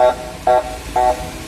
Uh, uh, uh.